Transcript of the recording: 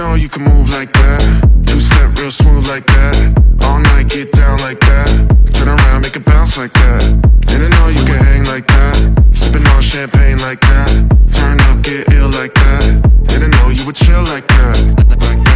know you can move like that. Two step real smooth like that. All night get down like that. Turn around, make it bounce like that. Didn't know you can hang like that. Sipping on champagne like that. Turn up, get ill like that. Didn't know you would chill like that.